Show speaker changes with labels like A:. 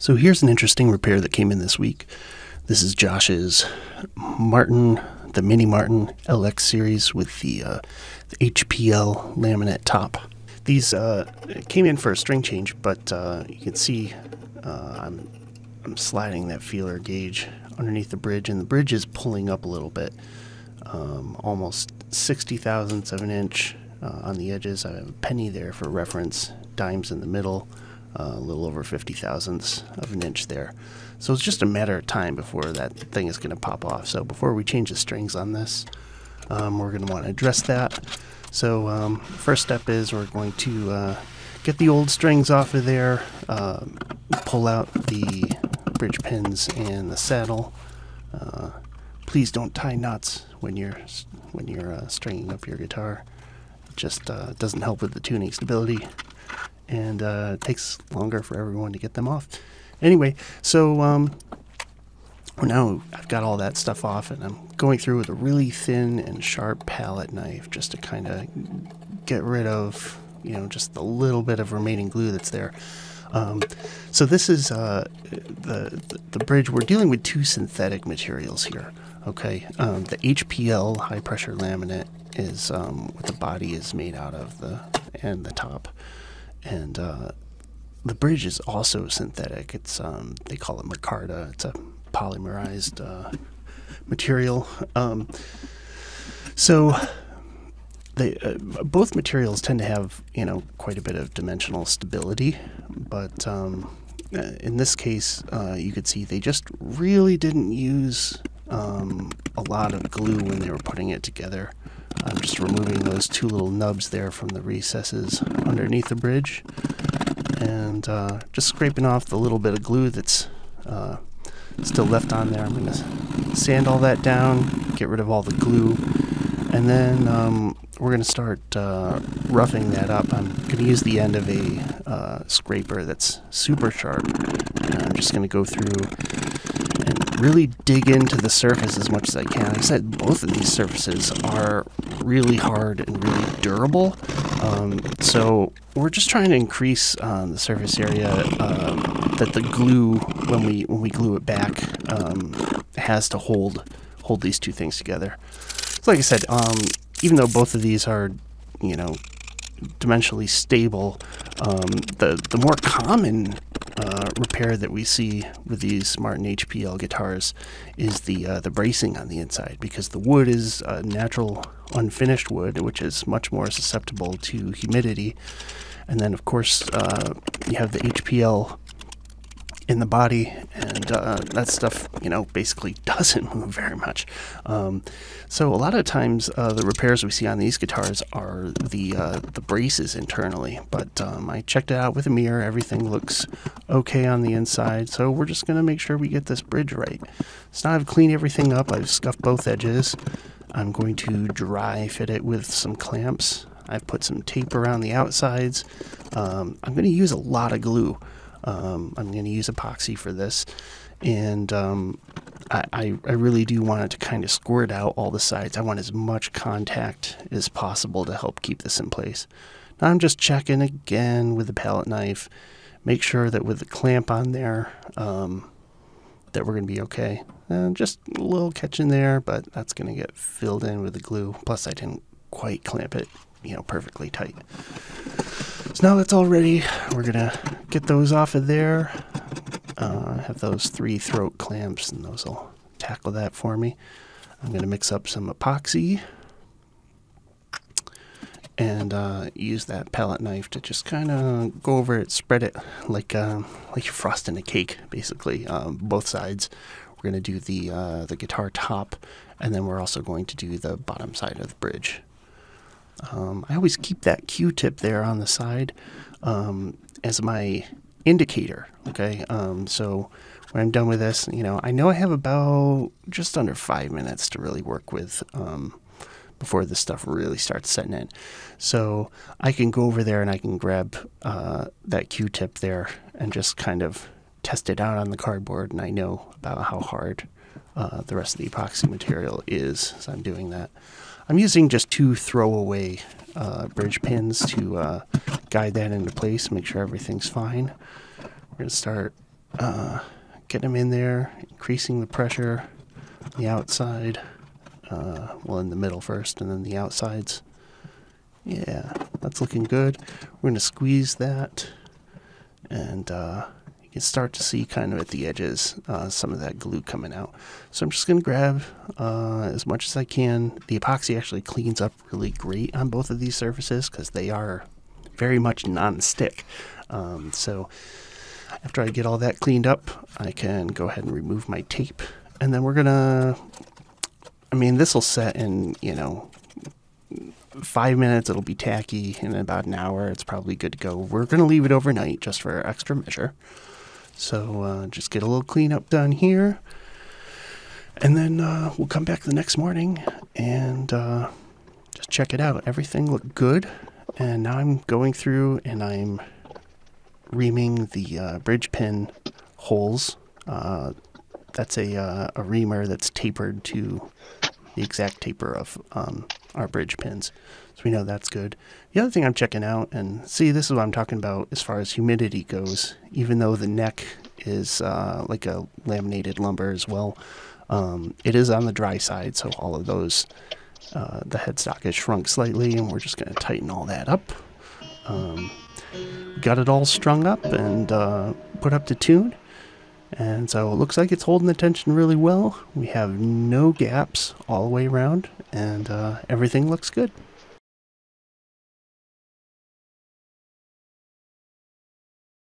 A: So here's an interesting repair that came in this week. This is Josh's Martin, the Mini Martin LX series with the, uh, the HPL laminate top. These uh, came in for a string change, but uh, you can see uh, I'm, I'm sliding that feeler gauge underneath the bridge, and the bridge is pulling up a little bit, um, almost 60 thousandths of an inch uh, on the edges. I have a penny there for reference, dimes in the middle, a little over 50 thousandths of an inch there. So it's just a matter of time before that thing is going to pop off. So before we change the strings on this, um, we're going to want to address that. So um, first step is we're going to uh, get the old strings off of there, uh, pull out the bridge pins and the saddle. Uh, please don't tie knots when you're when you're uh, stringing up your guitar. It just uh, doesn't help with the tuning stability and uh, it takes longer for everyone to get them off. Anyway, so um, now I've got all that stuff off, and I'm going through with a really thin and sharp palette knife just to kind of get rid of, you know, just the little bit of remaining glue that's there. Um, so this is uh, the, the bridge. We're dealing with two synthetic materials here. Okay, um, the HPL high pressure laminate is um, what the body is made out of, the and the top and uh, the bridge is also synthetic. It's um, they call it micarta. It's a polymerized uh, material. Um, so they uh, both materials tend to have you know quite a bit of dimensional stability, but um, uh, in this case, uh, you could see they just really didn't use um, a lot of glue when they were putting it together. I'm just removing those two little nubs there from the recesses underneath the bridge and uh, just scraping off the little bit of glue that's uh, still left on there. I'm going to sand all that down, get rid of all the glue, and then um, we're going to start uh, roughing that up. I'm going to use the end of a uh, scraper that's super sharp, and I'm just going to go through really dig into the surface as much as I can. Like I said, both of these surfaces are really hard and really durable. Um, so we're just trying to increase uh, the surface area um, that the glue, when we when we glue it back, um, has to hold hold these two things together. So like I said, um, even though both of these are, you know, dimensionally stable, um, the the more common uh, repair that we see with these Martin HPL guitars is the uh, the bracing on the inside because the wood is natural unfinished wood, which is much more susceptible to humidity. And then, of course, uh, you have the HPL in the body, and uh, that stuff, you know, basically doesn't move very much. Um, so a lot of times, uh, the repairs we see on these guitars are the uh, the braces internally. But um, I checked it out with a mirror; everything looks okay on the inside. So we're just gonna make sure we get this bridge right. So now I've cleaned everything up. I've scuffed both edges. I'm going to dry fit it with some clamps. I've put some tape around the outsides. Um, I'm going to use a lot of glue. Um, I'm going to use epoxy for this. And um, I, I, really do want it to kind of squirt out all the sides. I want as much contact as possible to help keep this in place. Now I'm just checking again with the palette knife. Make sure that with the clamp on there, um, that we're going to be okay. And just a little catch in there, but that's going to get filled in with the glue. Plus, I didn't quite clamp it, you know, perfectly tight. So now that's all ready. We're to get those off of there. Uh, have those three throat clamps, and those will tackle that for me. I'm to mix up some epoxy and uh, use that palette knife to just kind of go over it, spread it like uh, like you're frosting a cake, basically, um, both sides. We're to do the uh, the guitar top, and then we're also going to do the bottom side of the bridge. Um, I always keep that Q-tip there on the side um, as my indicator. Okay, um, so when I'm done with this, you know, I know I have about just under five minutes to really work with um, before this stuff really starts setting in. So I can go over there and I can grab uh, that Q-tip there and just kind of test it out on the cardboard, and I know about how hard uh, the rest of the epoxy material is. So I'm doing that. I'm using just two throwaway uh, bridge pins to uh, guide that into place, make sure everything's fine. We're going to start uh, getting them in there, increasing the pressure the outside. Uh, well, in the middle first, and then the outsides. Yeah, that's looking good. We're going to squeeze that, and uh, you can start to see kind of at the edges uh, some of that glue coming out. So I'm just going to grab uh, as much as I can. The epoxy actually cleans up really great on both of these surfaces because they are very much non-stick. Um, so after I get all that cleaned up, I can go ahead and remove my tape. And then we're going to, I mean, this will set in, you know, five minutes. It'll be tacky. In about an hour, it's probably good to go. We're going to leave it overnight just for extra measure. So uh, just get a little cleanup done here. And then uh, we'll come back the next morning and uh, just check it out. Everything looked good. And now I'm going through and I'm reaming the uh, bridge pin holes. Uh, that's a, uh, a reamer that's tapered to the exact taper of um, our bridge pins. So we know that's good. The other thing I'm checking out, and see, this is what I'm talking about as far as humidity goes, even though the neck is uh, like a laminated lumber as well, um, it is on the dry side, so all of those, uh, the headstock has shrunk slightly, and we're just going to tighten all that up. Um, got it all strung up and uh, put up to tune. And so it looks like it's holding the tension really well. We have no gaps all the way around, and uh, everything looks good.